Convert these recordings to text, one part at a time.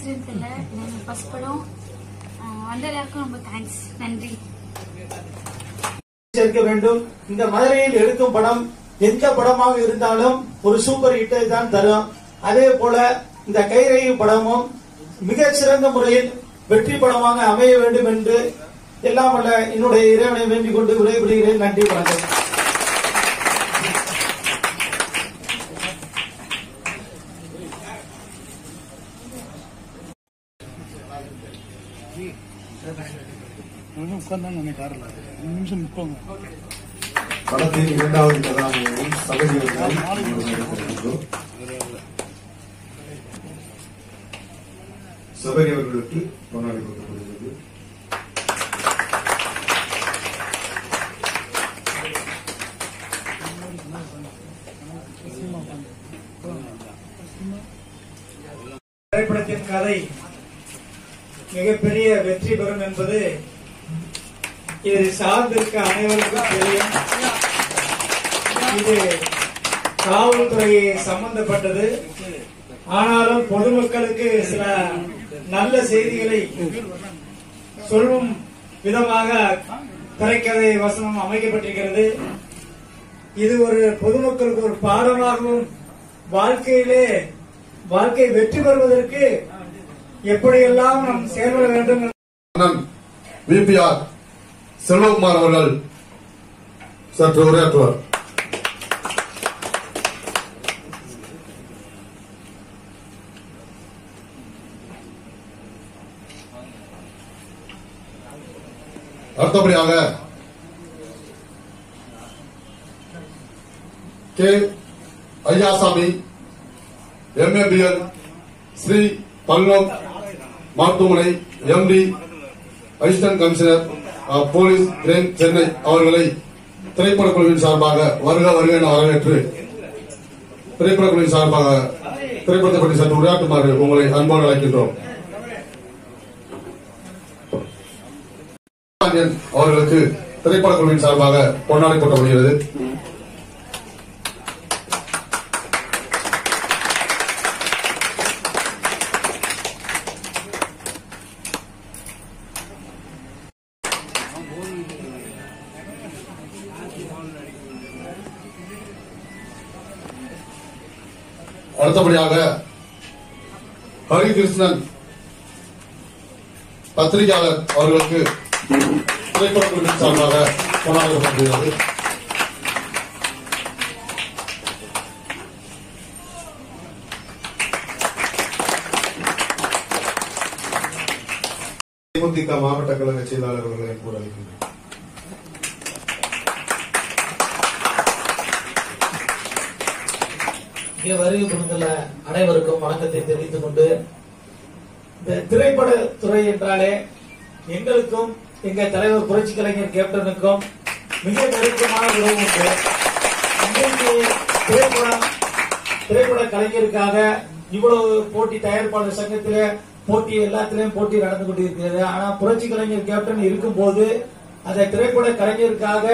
பேசுறதுன்னு தெரியல இது எங்க ஃபர்ஸ்ட் படம். வந்த எல்லாருக்கும் ரொம்ப தேங்க்ஸ் நன்றி. சேர்க்க வேண்டும். இந்த மதுரையில் எடுக்கும் படம் எந்த படமாக இருந்தாலும் ஒரு சூப்பர் ஹிட்டை தான் தரும். அதே போல இந்த கைரேகை படமும் மிக சிறந்த முறையில் வெற்றி படமாக அமைய வேண்டும் என்று எல்லாம் என்னுடைய இறைவனை வேண்டிக் கொண்டு விடைபெறுகிறேன். நன்றி வணக்கம். படத்தின் இரண்டாவது கதாநாயகன் சபரி அவர்களுக்கு கொண்டாடி கொடுக்கப்படுகிறது. திரைப்படத்தின் கதை மிகப்பெரிய வெற்றி பெறும் என்பது இது சார்ந்திருக்க அனைவருக்கும் தெரியும். இது காவல்துறை சம்பந்தப்பட்டது. ஆனாலும் பொதுமக்களுக்கு சில நல்ல செய்திகளை சொல்லும் விதமாக திரைக்கதை வசனம் அமைக்கப்பட்டிருக்கிறது. இது ஒரு பொதுமக்களுக்கு ஒரு பாடமாகவும் வாழ்க்கையிலே வாழ்க்கை வெற்றி பெறுவதற்கு எப்படியெல்லாம் நாம் செயல்பட வேண்டும் விபிஆர் செல்வகுமார் அவர்கள் சற்று உரையாற்றுவார் அடுத்தபடியாக கே ஐயாசாமி எம்ஏபிஎல் ஸ்ரீ பல்நோக் மருத்துவமனை MD assistant commissioner of police crime Chennai அவர்களை திரைப்பட குழுவின் சார்பாக வருக வருக என வரவேற்று திரைப்பட குழுவின் சார்பாக திரைப்படத்தை பற்றி சற்று உரையாற்றுமாறு உங்களை அன்போடு அழைக்கின்றோம். அவர்களுக்கு திரைப்பட குழுவின் சார்பாக பொன்னாடை முடிகிறது. அடுத்தபடியாக ஹரிகிருஷ்ணன் பத்திரிகையாளர் அவர்களுக்கு திரைப்பட குழுவின் சார்பாக கொண்டாடப்படுகிறது தேமுதிக மாவட்ட கழக செயலாளர் அவர்களை கூட அளிக்கின்றனர் இங்கே வருகை புரிந்துள்ள அனைவருக்கும் வணக்கத்தை தெரிவித்துக் கொண்டு இந்த திரைப்பட துறை என்றாலே எங்களுக்கும் எங்க தலைவர் புரட்சி கலைஞர் கேப்டனுக்கும் மிக நெருக்கமான உறவு உண்டு. இன்றைக்கு திரைப்படம் திரைப்பட கலைஞருக்காக இவ்வளவு போட்டி தயாரிப்பாளர் சங்கத்தில போட்டி எல்லாத்திலையும் போட்டி நடந்து கொண்டிருக்கிறது. ஆனா புரட்சி கலைஞர் கேப்டன் இருக்கும்போது அந்த திரைப்பட கலைஞருக்காக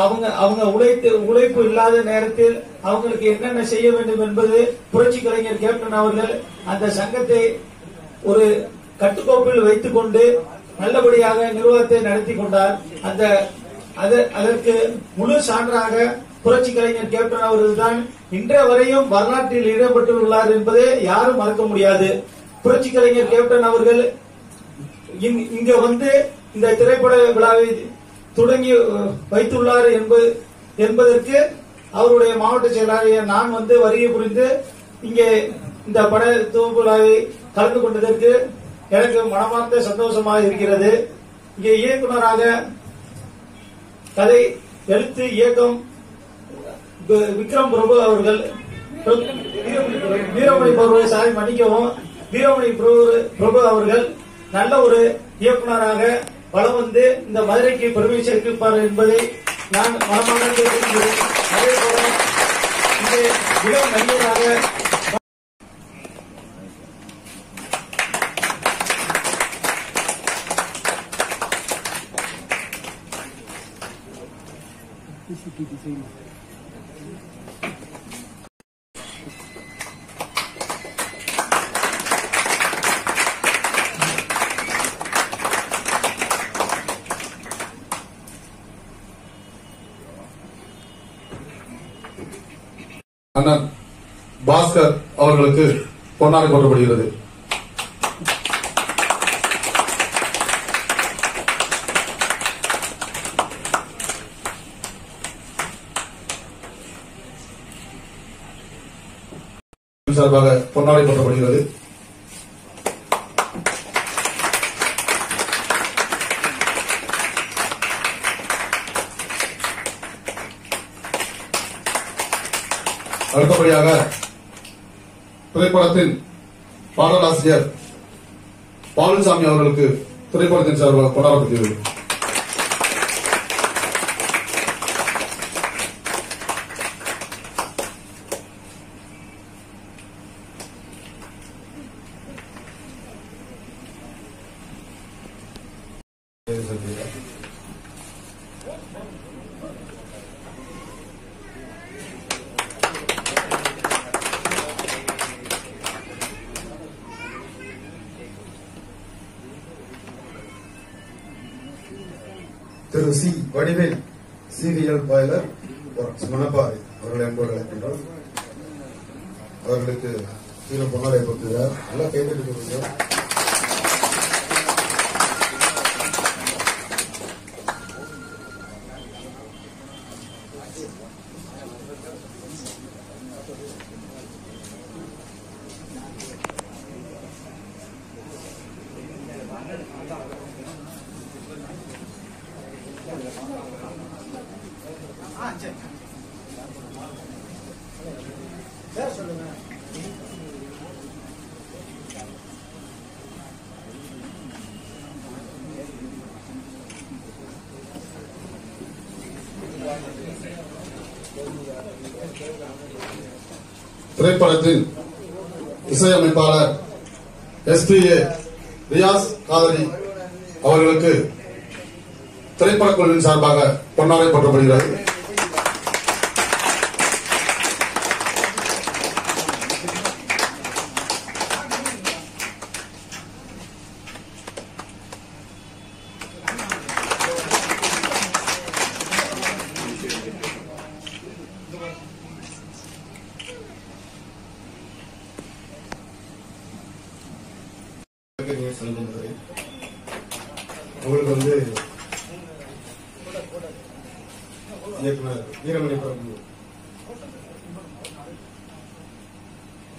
அவங்க அவங்க உழைத்து உழைப்பு இல்லாத நேரத்தில் அவங்களுக்கு என்னென்ன செய்ய வேண்டும் என்பது புரட்சி கலைஞர் கேப்டன் அவர்கள் அந்த சங்கத்தை ஒரு கட்டுக்கோப்பில் வைத்துக் கொண்டு நல்லபடியாக நிர்வாகத்தை நடத்தி கொண்டார். அந்த அதற்கு முழு சான்றாக புரட்சி கலைஞர் கேப்டன் அவர்கள் தான் இன்றைய வரையும் வரலாற்றில் ஈடுபட்டுள்ளார் என்பதை யாரும் மறக்க முடியாது. புரட்சி கலைஞர் கேப்டன் அவர்கள் இங்க வந்து இந்த திரைப்பட விழாவை தொடங்கி வைத்துள்ளார் என்பது என்பதற்கு அவருடைய மாவட்ட செயலாளர் நான் வந்து வருகை புரிந்து இங்கே இந்த பட தொகுப்பு கலந்து கொண்டதற்கு எனக்கு மனமார்ந்த சந்தோஷமாக இருக்கிறது. இங்கே இயக்குனராக கதை எழுத்து இயக்கம் விக்ரம் பிரபு அவர்கள் வீரமணி பிரபு சாரி மன்னிக்கவும். வீரமணி பிரபு பிரபு அவர்கள் நல்ல ஒரு இயக்குனராக வளம் வந்து இந்த மதுரைக்கு பெருமை சேர்ப்பார் என்பதை நான் மனமாக கேட்டுக்கொள்கிறேன். அதே போல இங்கே அண்ணன் பாஸ்கர் அவர்களுக்கு பொன்னாடை போற்றப்படுகிறது. சார்பாக பொன்னாடை போற்றப்படுகிறது. அடுத்தபடியாக திரைப்படத்தின் பாடலாசிரியர் பாலுசாமி அவர்களுக்கு திரைப்படத்தின் சார்பாக கொண்டாடப்படுகிறது திரு வடிவில் சீரியல் பாய்லர் ஒர்க்ஸ் மணப்பாறை அவர்களை அன்போடு அழைக்கின்றோம். அவர்களுக்கு கீழே பொன்னாடை பொறுத்துகிறார் நல்லா கைதட்டி திரைப்படத்தின் இசையமைப்பாளர் S P A Riyaz Khadri அவர்களுக்கு திரைப்படக் குழுவின் சார்பாக பொன்னாடை போற்றப்படுகிறது வழக்கறிஞர் சங்கம் துறை. உங்களுக்கு வந்து இயக்குனர் வீரமணி பிரபு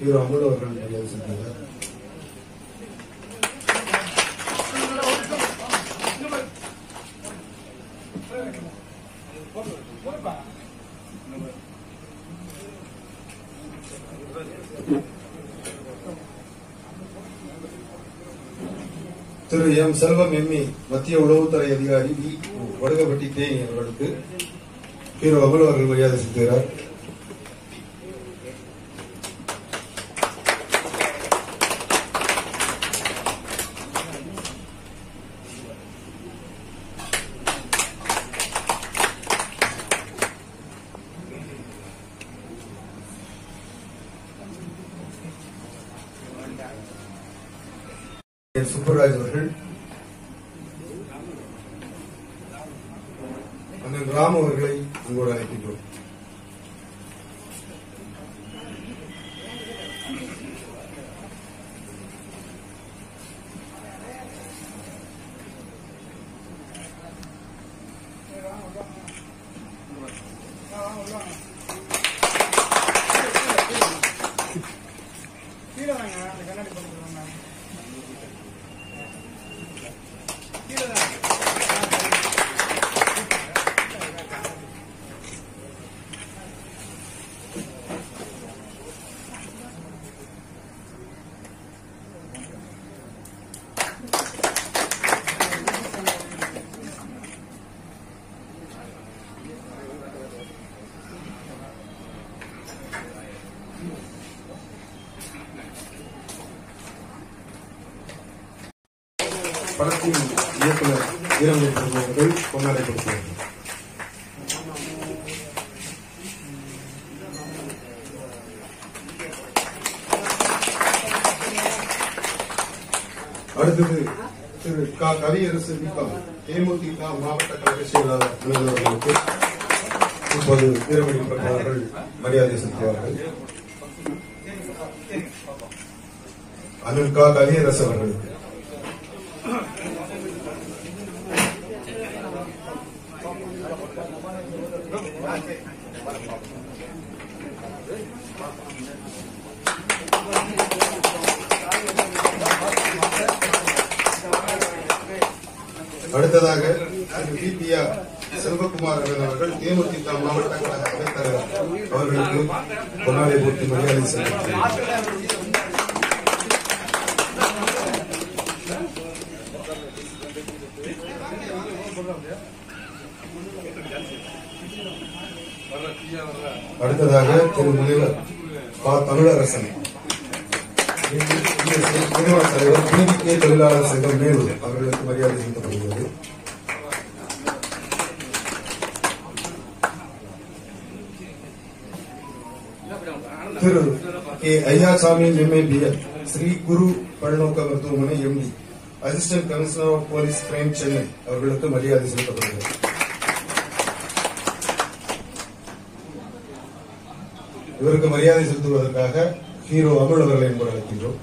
ஹீரோ அமுல் அவர்கள் மரியாதை செலுத்துகிறார் திரு எம் செல்வம் எம்மி மத்திய உளவுத்துறை அதிகாரி வி வடுகப்பட்டி தேனி அவர்களுக்கு திரு அமுல் அவர்கள் மரியாதை செலுத்துகிறார். என் சுப்பராஜ் அவர்கள் அண்ணன் ராம் அவர்களை அங்கோடு அழைக்கின்றோம். படத்தின் இயக்குனர் வீரமணி அவர்கள் கொண்டாடை அடுத்தது திரு க. கவியரசு தீபம் தேமுதிக மாவட்ட கழக செயலாளர் அலுவலர்களுக்கு இப்போது வீரமணிப்பட்டவர்கள் மரியாதை செலுத்துவார்கள். அனில் அனில்கா கவியரசு அவர்களுக்கு. அடுத்ததாக திரு பிபிஆர் செல்வகுமார் அவர்கள் தேமுதிக மாவட்ட கழக அவைத்தலைவர் அவர்களுக்கு பொன்னாடை போட்டி மரியாதை செலுத்தினார் அடுத்ததாக திரு. முனைவர் பா. தமிழரசன். நிறுவன தலைவர் பிடிகே தொழிலாளர் சங்கம் மேலூர் அவர்களுக்கு மரியாதை செலுத்தப்படுகிறது திரு கே ஐயாசாமி எம்ஏபிஎல் ஸ்ரீ குரு பல்நோக்க மருத்துவமனை MD assistant commissioner of police crime Chennai அவர்களுக்கு மரியாதை செலுத்தப்படுகிறது இவருக்கு மரியாதை செலுத்துவதற்காக ஹீரோ அருள் அவர்களை என்பது அழைக்கின்றோம்.